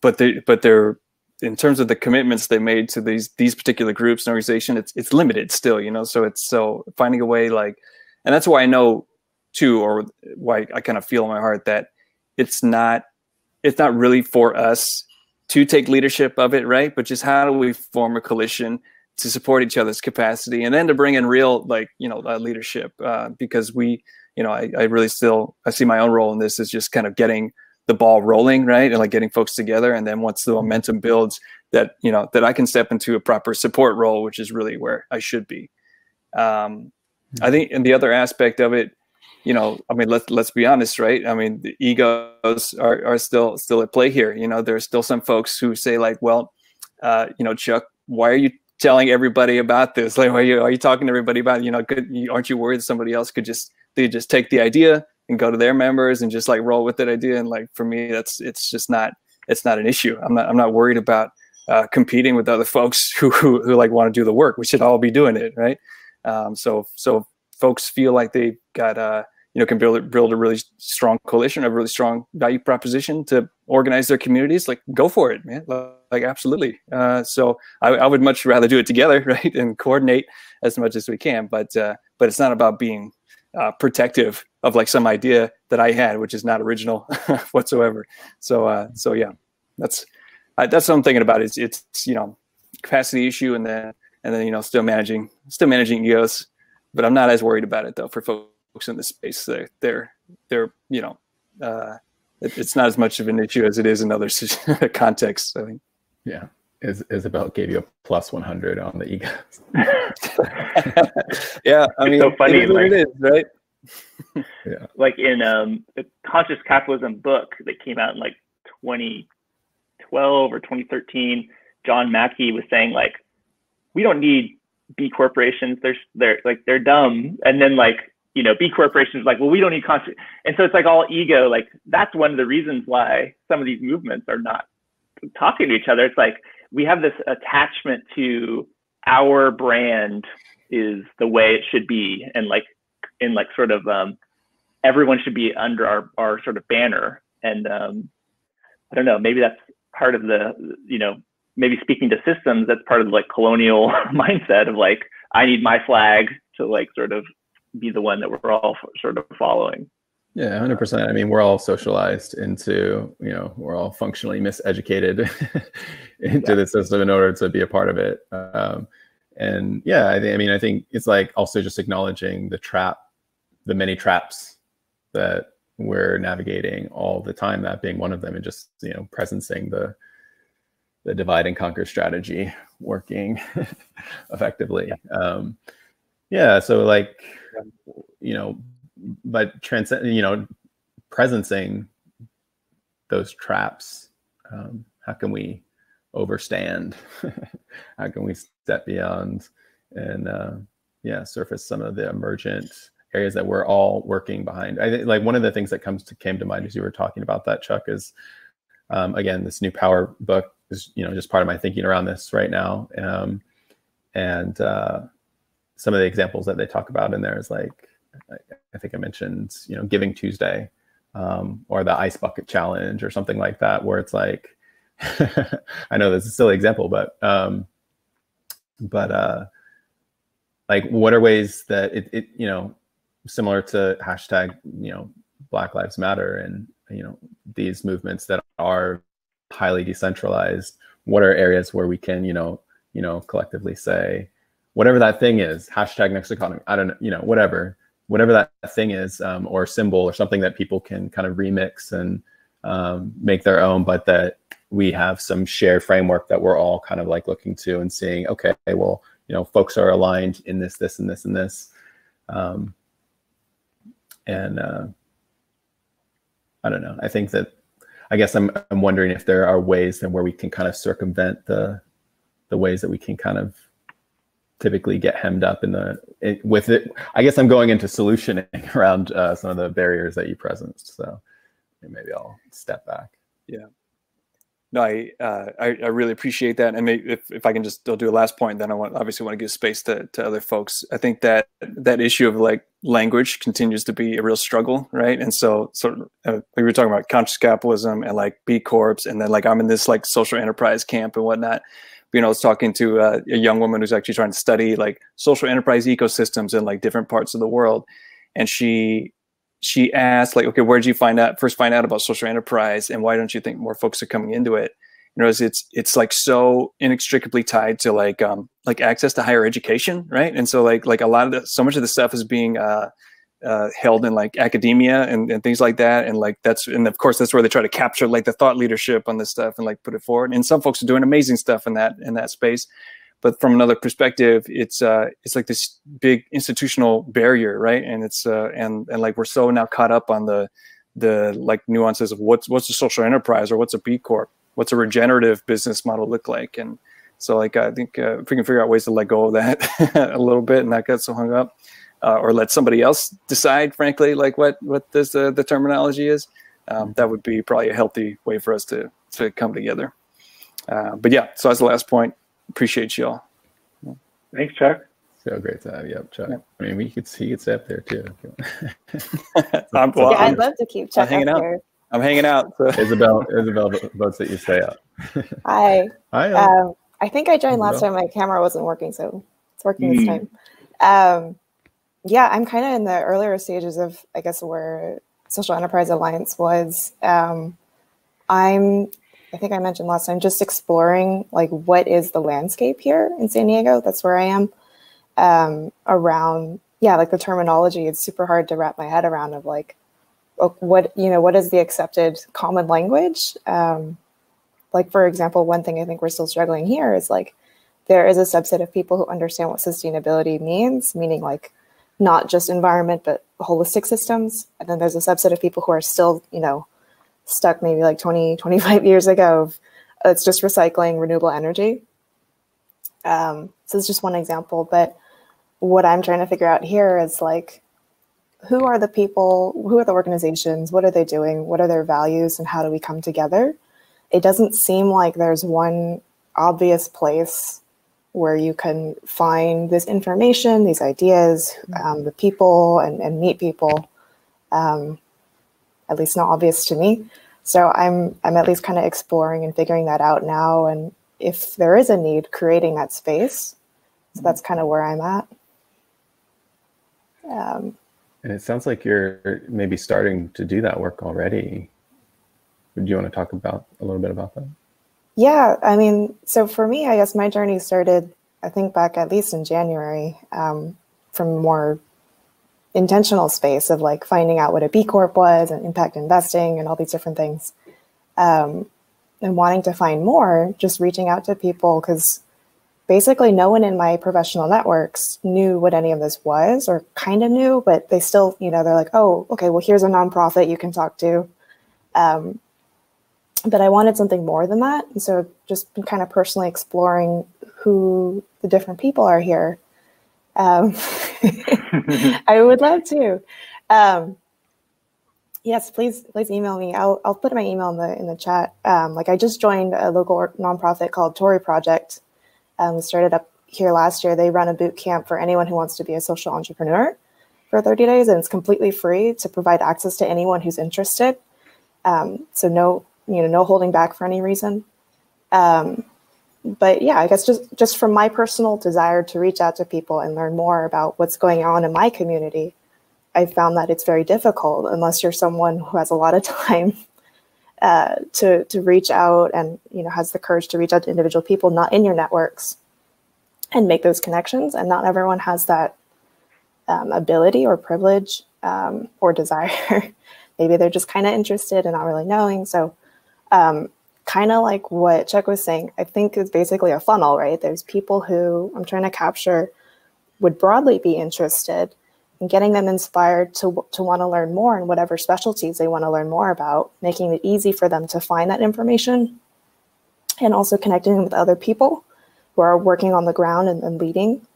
but they, but they're in terms of the commitments they made to these these particular groups and organization, it's it's limited still, you know. So it's so finding a way like, and that's why I know too, or why I kind of feel in my heart that it's not it's not really for us to take leadership of it, right? But just how do we form a coalition to support each other's capacity and then to bring in real like you know uh, leadership uh, because we you know I, I really still i see my own role in this is just kind of getting the ball rolling, right? And like getting folks together. And then once the momentum builds, that you know that I can step into a proper support role, which is really where I should be. Um, I think, and the other aspect of it, you know, I mean, let's let's be honest, right? I mean, the egos are are still still at play here. You know, there's still some folks who say like, well, uh, you know, Chuck, why are you telling everybody about this? Like, are you are you talking to everybody about? It? You know, could, aren't you worried that somebody else could just they just take the idea and go to their members and just like roll with that idea. And like for me, that's it's just not it's not an issue. I'm not I'm not worried about uh, competing with other folks who, who, who like want to do the work. We should all be doing it, right? Um, so so folks feel like they got uh, you know can build build a really strong coalition, a really strong value proposition to organize their communities. Like go for it, man. Like absolutely. Uh, so I, I would much rather do it together, right, and coordinate as much as we can. But uh, but it's not about being uh, protective of like some idea that I had, which is not original whatsoever. So, uh, so yeah, that's uh, that's what I'm thinking about. It's it's you know capacity issue, and then and then you know still managing still managing egos, but I'm not as worried about it though for folks in the space. They're they're, they're you know uh, it, it's not as much of an issue as it is in other contexts. I think. Yeah. Is Isabel gave you a plus 100 on the egos. yeah, I mean, it's so funny. It is, like, it is right? Yeah. Like in um, the Conscious Capitalism book that came out in like 2012 or 2013, John Mackey was saying like, we don't need B corporations. They're they're like they're dumb. And then like you know B corporations like, well, we don't need conscious. And so it's like all ego. Like that's one of the reasons why some of these movements are not talking to each other. It's like we have this attachment to our brand is the way it should be and like in like sort of um, everyone should be under our, our sort of banner and um, i don't know maybe that's part of the you know maybe speaking to systems that's part of the like colonial mindset of like i need my flag to like sort of be the one that we're all sort of following yeah, hundred percent. I mean, we're all socialized into, you know, we're all functionally miseducated into yeah. the system in order to be a part of it. Um, and yeah, I, th- I mean, I think it's like also just acknowledging the trap, the many traps that we're navigating all the time. That being one of them, and just you know, presencing the the divide and conquer strategy working effectively. Yeah. Um, yeah. So like, you know, but transcend, you know, presencing those traps. Um, how can we overstand? how can we step beyond and uh, yeah, surface some of the emergent areas that we're all working behind? I think like one of the things that comes to came to mind as you were talking about that, Chuck, is um, again this new power book is you know just part of my thinking around this right now, um, and uh, some of the examples that they talk about in there is like I think I mentioned, you know, Giving Tuesday um, or the Ice Bucket Challenge or something like that, where it's like, I know this is a silly example, but um, but uh, like, what are ways that it, it you know, similar to hashtag, you know, Black Lives Matter and you know these movements that are highly decentralized. What are areas where we can, you know, you know, collectively say, whatever that thing is, hashtag next economy. I don't know, you know, whatever, whatever that thing is, um, or symbol or something that people can kind of remix and um, make their own, but that we have some shared framework that we're all kind of like looking to and seeing, okay, well, you know, folks are aligned in this, this, and this, and this. Um, and uh, I don't know. I think that I guess I'm I'm wondering if there are ways and where we can kind of circumvent the the ways that we can kind of typically get hemmed up in the it, with it. I guess I'm going into solutioning around uh, some of the barriers that you presenced. So maybe I'll step back. Yeah no, I, uh, I, I really appreciate that. And maybe if, if I can just I'll do a last point, then I want obviously want to give space to, to other folks. I think that that issue of like language continues to be a real struggle, right? And so sort of uh, we were talking about conscious capitalism and like B Corps, and then like I'm in this like social enterprise camp and whatnot. You know, I was talking to uh, a young woman who's actually trying to study like social enterprise ecosystems in like different parts of the world, and she she asked like, okay, where did you find out first find out about social enterprise, and why don't you think more folks are coming into it? You know, it's it's like so inextricably tied to like um like access to higher education, right? And so like like a lot of the, so much of the stuff is being uh, uh, held in like academia and, and things like that, and like that's and of course that's where they try to capture like the thought leadership on this stuff and like put it forward. And some folks are doing amazing stuff in that in that space, but from another perspective it's uh it's like this big institutional barrier right? And it's uh and and like we're so now caught up on the the like nuances of what's what's a social enterprise or what's a b corp? What's a regenerative business model look like? And so like i think uh, if we can figure out ways to let go of that a little bit and not get so hung up uh, or let somebody else decide frankly like what what this uh, the terminology is um, that would be probably a healthy way for us to to come together. Uh, but yeah so that's the last point appreciate you all. Thanks, Chuck. So great to have you up, Chuck. I mean, we could see it's up there too. I'm, well, yeah, I'd love to keep Chuck hanging out. Here. I'm hanging out. So. Isabel, Isabel votes that you stay up. Hi. Hi. Um, I think I joined last time. My camera wasn't working, so it's working mm. this hmm. time. Um, yeah, I'm kind of in the earlier stages of, I guess, where Social Enterprise Alliance was. Um, I'm I think I mentioned last time, just exploring like what is the landscape here in San Diego. That's where I am. Um, around, yeah, like the terminology. It's super hard to wrap my head around of like, what you know, what is the accepted common language? Um, like for example, one thing I think we're still struggling here is like there is a subset of people who understand what sustainability means, meaning like not just environment but holistic systems, and then there's a subset of people who are still, you know stuck maybe like 20, 25 years ago. Of, it's just recycling renewable energy. Um, so it's just one example. But what I'm trying to figure out here is like, who are the people, who are the organizations, what are they doing, what are their values, and how do we come together? It doesn't seem like there's one obvious place where you can find this information, these ideas, um, the people, and, and meet people. Um, at least not obvious to me. So I'm I'm at least kind of exploring and figuring that out now. And if there is a need, creating that space. So that's kind of where I'm at. Um, and it sounds like you're maybe starting to do that work already. Do you want to talk about a little bit about that? Yeah, I mean, so for me, I guess my journey started, I think, back at least in January, um, from more intentional space of like finding out what a B Corp was and impact investing and all these different things. Um, and wanting to find more, just reaching out to people because basically no one in my professional networks knew what any of this was or kind of knew, but they still, you know, they're like, oh, okay, well, here's a nonprofit you can talk to. Um, but I wanted something more than that. And so just been kind of personally exploring who the different people are here. Um, I would love to. Um, yes, please, please email me. I'll, I'll put my email in the in the chat. Um, like I just joined a local nonprofit called Tory Project. Um, started up here last year. They run a boot camp for anyone who wants to be a social entrepreneur for 30 days, and it's completely free to provide access to anyone who's interested. Um, so no, you know, no holding back for any reason. Um, but yeah, I guess just just from my personal desire to reach out to people and learn more about what's going on in my community, I found that it's very difficult unless you're someone who has a lot of time uh, to to reach out and you know has the courage to reach out to individual people not in your networks. and make those connections. And not everyone has that um, ability or privilege um, or desire. Maybe they're just kind of interested and not really knowing. So, um, kind of like what Chuck was saying, I think it's basically a funnel, right? There's people who I'm trying to capture would broadly be interested in getting them inspired to, to want to learn more in whatever specialties they want to learn more about, making it easy for them to find that information, and also connecting them with other people who are working on the ground and, and leading.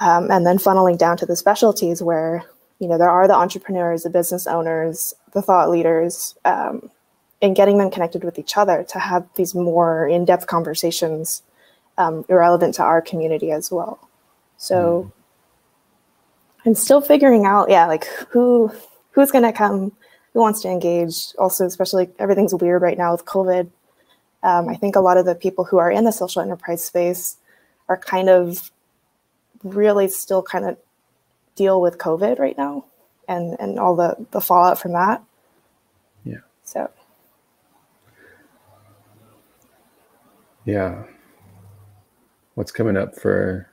Um, and then funneling down to the specialties where you know there are the entrepreneurs, the business owners, the thought leaders, um, and getting them connected with each other to have these more in-depth conversations um, irrelevant to our community as well. So mm. I'm still figuring out, yeah, like who who's gonna come, who wants to engage. Also, especially everything's weird right now with COVID. Um, I think a lot of the people who are in the social enterprise space are kind of really still kind of deal with COVID right now and and all the the fallout from that. Yeah. So. Yeah. What's coming up for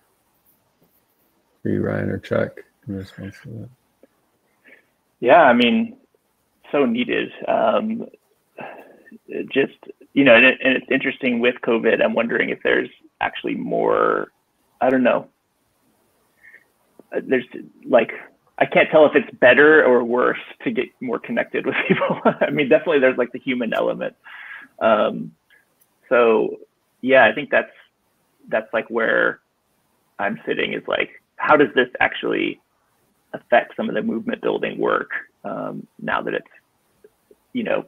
for you, Ryan or Chuck, in response to that? Yeah, I mean, so needed. Um, just you know, and, it, and it's interesting with COVID. I'm wondering if there's actually more. I don't know. Uh, there's like I can't tell if it's better or worse to get more connected with people. I mean, definitely there's like the human element. Um, so yeah, I think that's that's like where I'm sitting is like, how does this actually affect some of the movement building work um, now that it's you know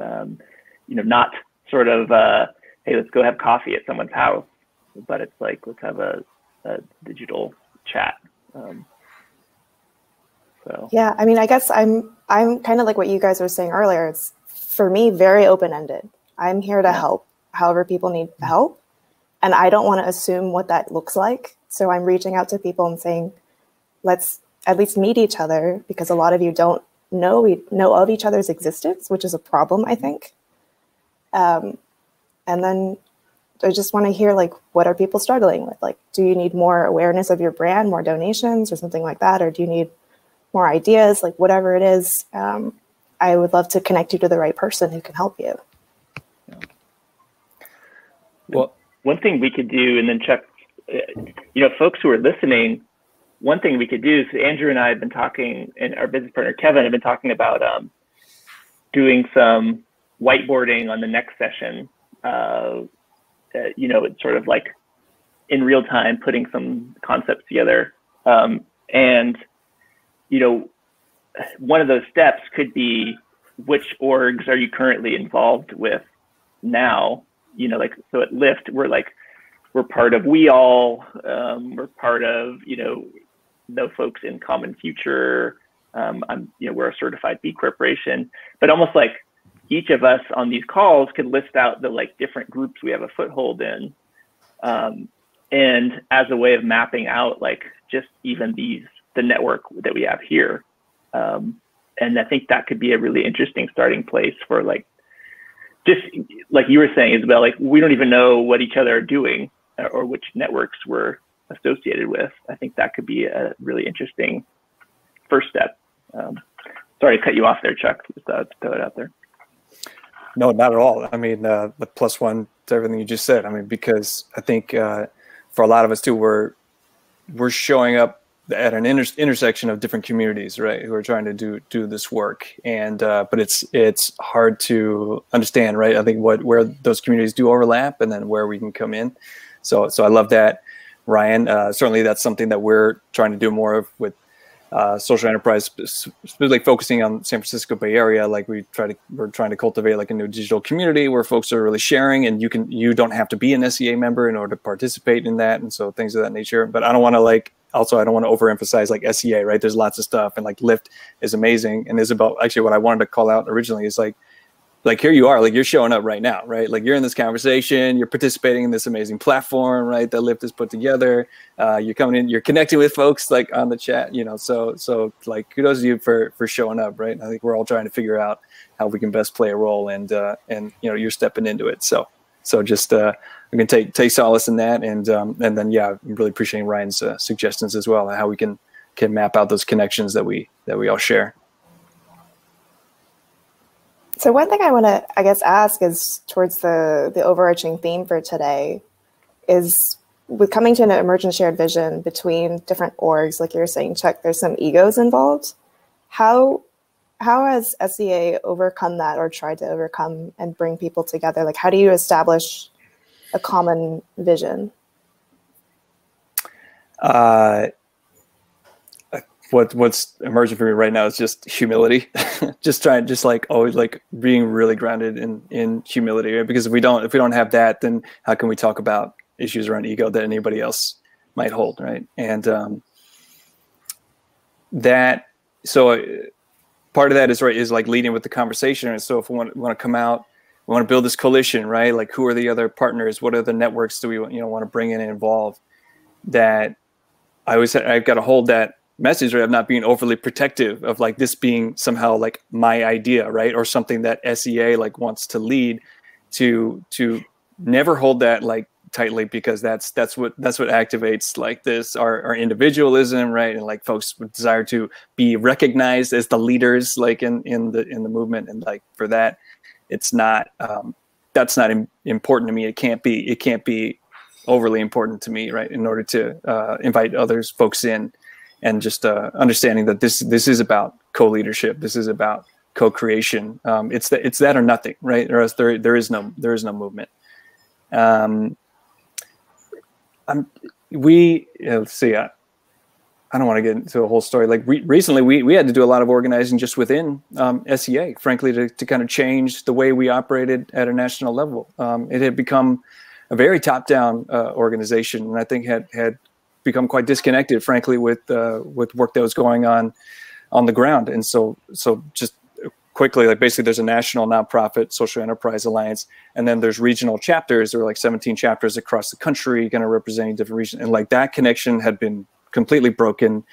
um, you know not sort of uh, hey let's go have coffee at someone's house, but it's like let's have a, a digital chat. Um, so yeah, I mean, I guess I'm I'm kind of like what you guys were saying earlier. It's for me very open ended. I'm here to yeah. help however people need help, and I don't want to assume what that looks like. So I'm reaching out to people and saying, let's at least meet each other because a lot of you don't know we know of each other's existence, which is a problem, I think. Um, and then I just want to hear like what are people struggling with? Like, do you need more awareness of your brand, more donations, or something like that, or do you need more ideas? Like whatever it is, um, I would love to connect you to the right person who can help you. Well, one thing we could do, and then Chuck, uh, you know, folks who are listening, one thing we could do is Andrew and I have been talking, and our business partner Kevin have been talking about um, doing some whiteboarding on the next session. Uh, uh, you know, it's sort of like in real time putting some concepts together. Um, and, you know, one of those steps could be which orgs are you currently involved with now? You know, like, so at Lift, we're like, we're part of WEAll, um, we're part of, you know, no folks in Common Future. Um, I'm, you know, we're a certified B corporation, but almost like each of us on these calls could list out the like different groups we have a foothold in. Um, and as a way of mapping out like just even these, the network that we have here. Um, and I think that could be a really interesting starting place for like, just like you were saying, Isabel, like we don't even know what each other are doing or which networks we're associated with. I think that could be a really interesting first step. Um, sorry to cut you off there, Chuck. Just uh, throw it out there. No, not at all. I mean, uh, the plus one to everything you just said. I mean, because I think uh, for a lot of us too, we're we're showing up at an inter- intersection of different communities, right? Who are trying to do do this work, and uh, but it's it's hard to understand, right? I think what where those communities do overlap, and then where we can come in. So so I love that, Ryan. Uh, certainly, that's something that we're trying to do more of with uh, social enterprise, specifically focusing on San Francisco Bay Area. Like we try to, we're trying to cultivate like a new digital community where folks are really sharing, and you can, you don't have to be an SEA member in order to participate in that, and so things of that nature. But I don't want to like, also I don't want to overemphasize like SEA, right? There's lots of stuff, and like Lift is amazing, and Isabel. Actually, what I wanted to call out originally is like like here you are like you're showing up right now right like you're in this conversation you're participating in this amazing platform right that lift is put together uh, you're coming in you're connecting with folks like on the chat you know so so like kudos to you for for showing up right i think we're all trying to figure out how we can best play a role and uh and you know you're stepping into it so So just uh, we can take take solace in that, and um, and then yeah, I'm really appreciating Ryan's uh, suggestions as well, and how we can can map out those connections that we that we all share. So one thing I want to, I guess, ask is towards the the overarching theme for today, is with coming to an emergent shared vision between different orgs, like you're saying, Chuck, there's some egos involved. How how has SEA overcome that or tried to overcome and bring people together? Like, how do you establish a common vision? Uh, what what's emerging for me right now is just humility just trying just like always like being really grounded in in humility right? because if we don't if we don't have that then how can we talk about issues around ego that anybody else might hold right and um that so uh, part of that is right is like leading with the conversation. And so if we want, we want to come out we want to build this coalition right? Like who are the other partners? What are the networks do we you know want to bring in and involve? That i always i've got to hold that message right of not being overly protective of like this being somehow like my idea right? Or something that sea like wants to lead to to never hold that like tightly because that's that's what that's what activates like this our, our individualism right and like folks desire to be recognized as the leaders like in in the in the movement and like for that it's not um that's not Im- important to me it can't be it can't be overly important to me right in order to uh, invite others folks in and just uh, understanding that this this is about co-leadership. This is about co-creation. Um, it's that it's that or nothing, right? Or else there there is no there is no movement. Um, I'm, we you know, let's see. I, I don't want to get into a whole story. Like re- recently, we, we had to do a lot of organizing just within um, SEA, frankly, to, to kind of change the way we operated at a national level. Um, it had become a very top-down uh, organization, and I think had had become quite disconnected, frankly, with uh, with work that was going on on the ground. And so, so just quickly, like basically, there's a national nonprofit social enterprise alliance, and then there's regional chapters. There are like 17 chapters across the country, kind of representing different regions. And like that connection had been completely broken.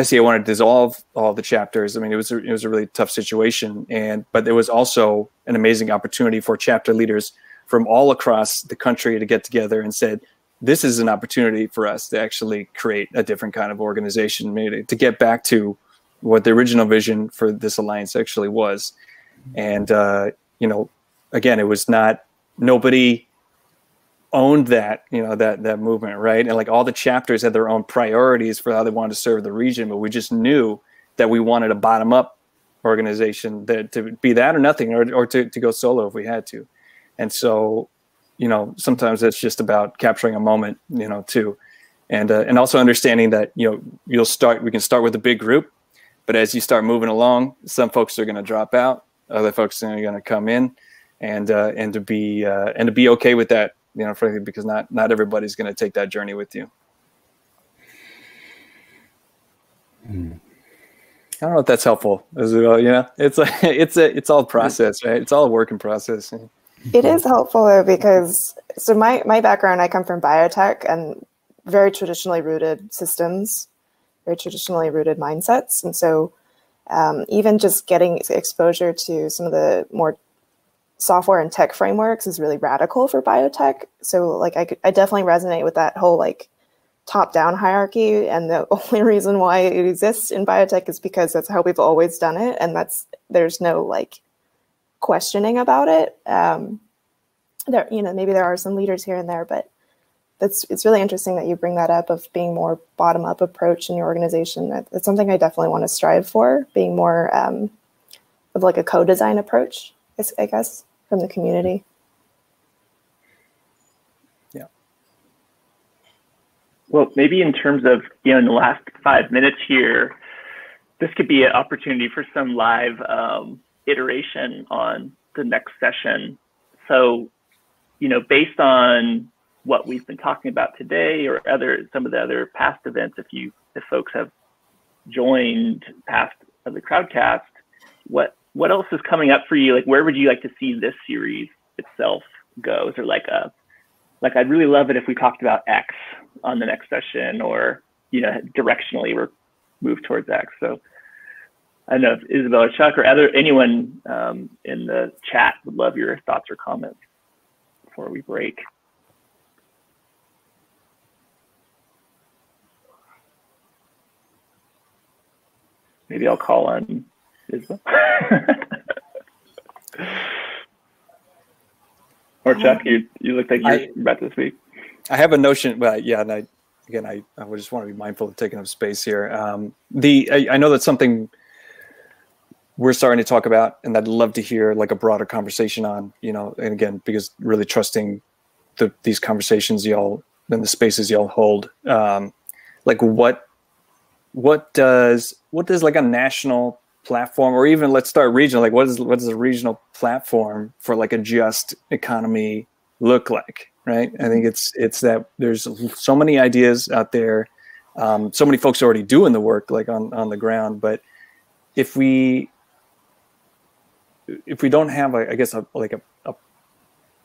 SEA wanted to dissolve all the chapters. I mean, it was a, it was a really tough situation, and but it was also an amazing opportunity for chapter leaders from all across the country to get together and said, this is an opportunity for us to actually create a different kind of organization, maybe to get back to what the original vision for this alliance actually was. And uh, you know, again, it was not nobody owned that you know that that movement, right? And like all the chapters had their own priorities for how they wanted to serve the region, but we just knew that we wanted a bottom up organization that to be that or nothing, or or to to go solo if we had to. And so you know sometimes it's just about capturing a moment you know too and uh, and also understanding that you know you'll start we can start with a big group but as you start moving along some folks are going to drop out other folks are going to come in and uh, and to be uh, and to be okay with that you know frankly because not not everybody's going to take that journey with you hmm. I don't know if that's helpful as well. You know, it's a, it's a, it's all process, right? It's all a work in process. It is helpful though because so my my background I come from biotech and very traditionally rooted systems, very traditionally rooted mindsets, and so um, even just getting exposure to some of the more software and tech frameworks is really radical for biotech. So like I I definitely resonate with that whole like top down hierarchy and the only reason why it exists in biotech is because that's how we've always done it and that's there's no like questioning about it. Um, there, you know, maybe there are some leaders here and there, but that's it's really interesting that you bring that up of being more bottom up approach in your organization. That, that's something I definitely want to strive for, being more um, of like a co-design approach, I guess, from the community. Yeah. Well, maybe in terms of you know, in the last five minutes here, this could be an opportunity for some live um, iteration on the next session. So, you know, based on what we've been talking about today or other some of the other past events, if you if folks have joined past of the crowdcast, what what else is coming up for you? Like where would you like to see this series itself go? Is there like a like I'd really love it if we talked about X on the next session or you know directionally we're move towards X. So I don't know if Isabel or Chuck or other anyone um, in the chat would love your thoughts or comments. before we break. Maybe I'll call on Isabel. or Chuck, you, you look like you're I, about to speak. I have a notion, but yeah, and I, again, I, I just want to be mindful of taking up space here. Um, the I, I know that's something we're starting to talk about, and I'd love to hear like a broader conversation on, you know, and again, because really trusting the, these conversations y'all and the spaces y'all hold, um, like what what does what does like a national platform or even let's start regional like what is what does a regional platform for like a just economy look like right? I think it's it's that there's so many ideas out there um, so many folks already doing the work like on on the ground but if we if we don't have a, I guess a, like a,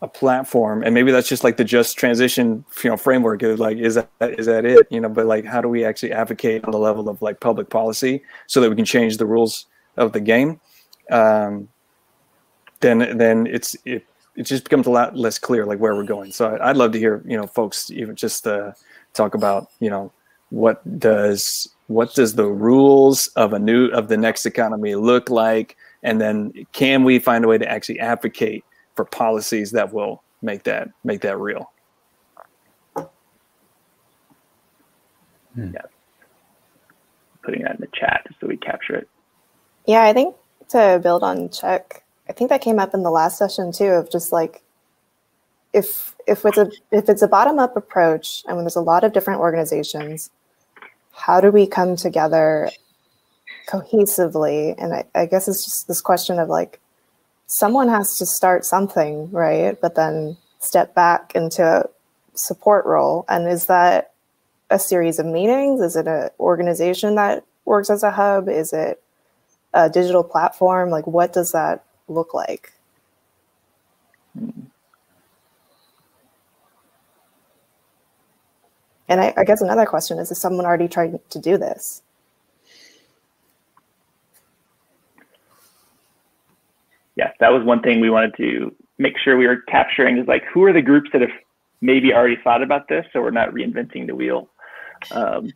a platform and maybe that's just like the just transition you know framework is like is that is that it? You know but like how do we actually advocate on the level of like public policy so that we can change the rules of the game? Um, then then it's it it just becomes a lot less clear like where we're going. So i'd love to hear you know folks even just uh, talk about you know what does what does the rules of a new of the next economy look like? And then can we find a way to actually advocate for policies that will make that make that real. Hmm. Yeah. Putting that in the chat so we capture it. Yeah, I think to build on Chuck, I think that came up in the last session too of just like if if it's a if it's a bottom up approach and when there's a lot of different organizations, how do we come together cohesively? And I, I guess it's just this question of like someone has to start something, right? But then step back into support role. And is that a series of meetings? Is it an organization that works as a hub? Is it a digital platform? Like, what does that look like? And I, I guess another question is, is someone already trying to do this? Yes, that was one thing we wanted to make sure we were capturing is like who are the groups that have maybe already thought about this, so we're not reinventing the wheel. Um,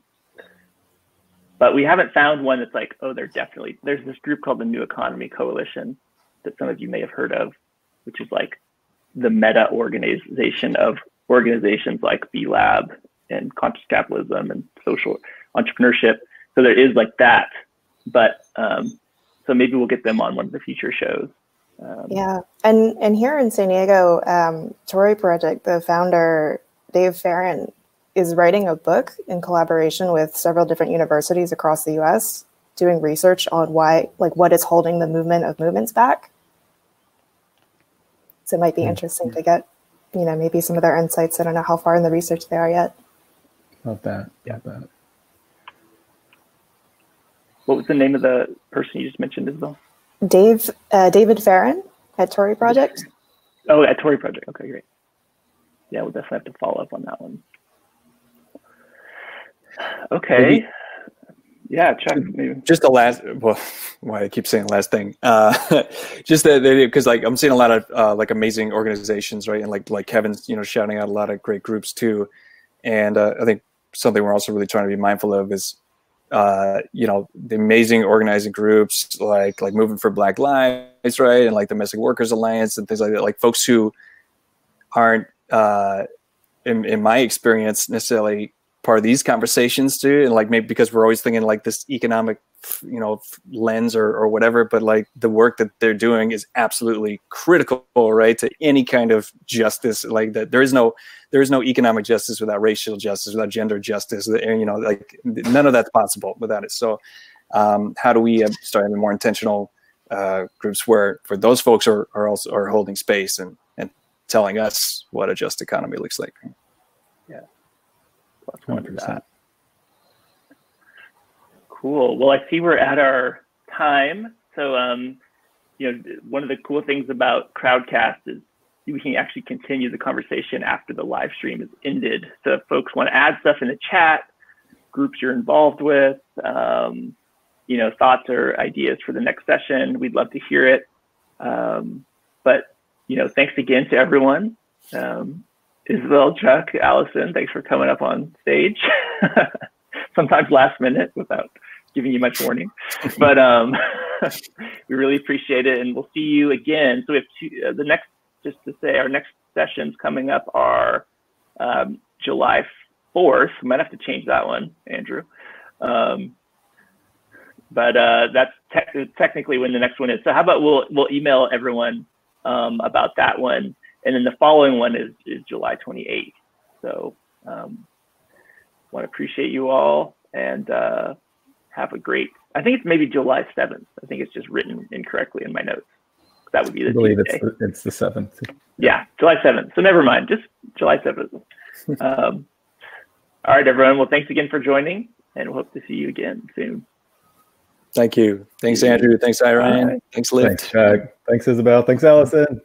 but we haven't found one that's like, oh, they're definitely. There's this group called the New Economy Coalition that some of you may have heard of, which is like the meta organization of organizations like B Lab and conscious capitalism and social entrepreneurship. So there is like that, but um, so maybe we'll get them on one of the future shows. Um, yeah, and and here in San Diego, um, Tory Project, the founder Dave Farron is writing a book in collaboration with several different universities across the U.S. doing research on why, like, what is holding the movement of movements back. So it might be mm-hmm. interesting to get, you know, maybe some of their insights. I don't know how far in the research they are yet. Not bad. Yeah, bad. What was the name of the person you just mentioned, Isabel? Dave uh, David Farron at Tory Project. Oh, at Tory Project. Okay, great. Yeah, we'll definitely have to follow up on that one. Okay. Maybe, yeah, Chuck. Maybe. Just the last. Well, why I keep saying last thing. Uh, just that because like I'm seeing a lot of uh, like amazing organizations, right? And like like Kevin's, you know, shouting out a lot of great groups too. And uh, I think something we're also really trying to be mindful of is uh, you know the amazing organizing groups like like movement for black lives right? And like domestic workers alliance and things like that. Like folks who aren't uh, in, in my experience necessarily part of these conversations too and like maybe because we're always thinking like this economic you know lens or, or whatever but like the work that they're doing is absolutely critical right to any kind of justice like that there is no there is no economic justice without racial justice without gender justice you know like none of that's possible without it. So um, how do we uh, start having more intentional uh, groups where for those folks are, are also are holding space and and telling us what a just economy looks like let's go into that Cool. Well, I see we're at our time. So, um, you know, one of the cool things about Crowdcast is we can actually continue the conversation after the live stream is ended. So if folks want to add stuff in the chat, groups you're involved with, um, you know, thoughts or ideas for the next session, we'd love to hear it. Um, but, you know, thanks again to everyone Um, Isabel, Chuck, Allison, thanks for coming up on stage. Sometimes last minute without giving you much warning, but um, we really appreciate it, and we'll see you again. So we have two, uh, the next, just to say, our next sessions coming up are um, July 4th. We might have to change that one, Andrew. Um, but uh, that's te- technically when the next one is. So how about we'll we'll email everyone um, about that one, and then the following one is is July 28th. So um, want to appreciate you all and uh, have a great. I think it's maybe July 7th. I think it's just written incorrectly in my notes. That would be the I believe Tuesday. it's the, it's the seventh. Yeah, July 7th. So never mind, just July 7th. um, all right, everyone. Well, thanks again for joining, and we'll hope to see you again soon. Thank you. Thanks, Andrew. Thanks, Irene. Bye. Thanks, Liv. Thanks, Chuck. Thanks, Isabel. Thanks, Allison.